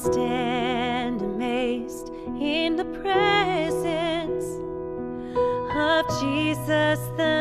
stand amazed in the presence of Jesus the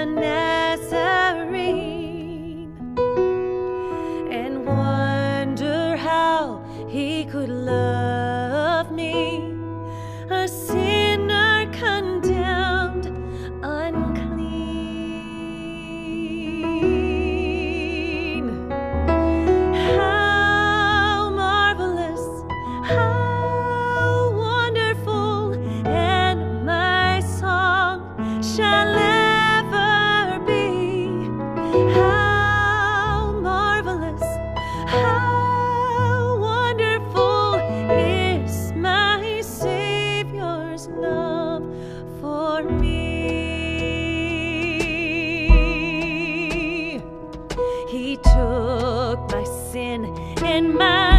how wonderful, and my song shall ever be. How marvelous, how wonderful is my Savior's love for me. He took my sin and my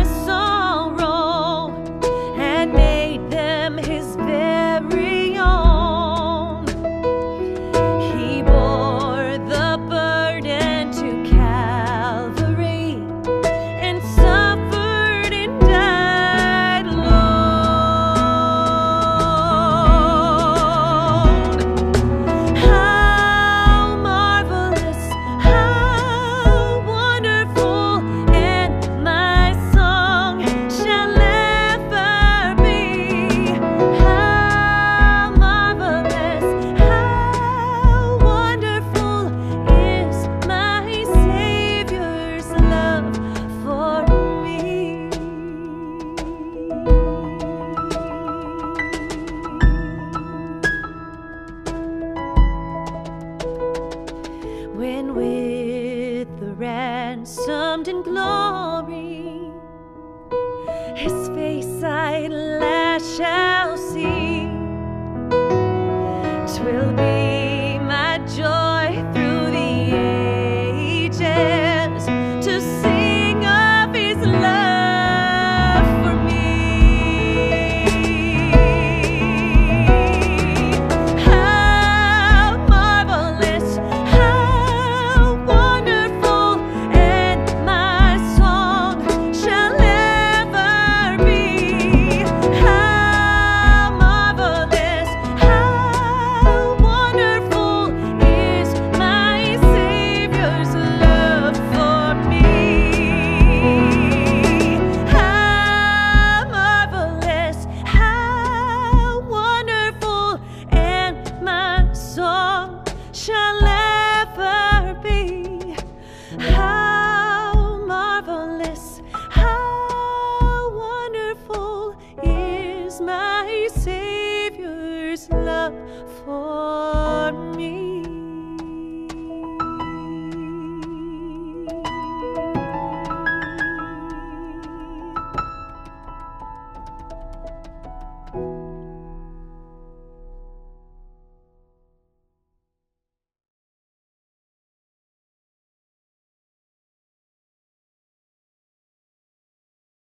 When with the ransomed in glory my Savior's love for me.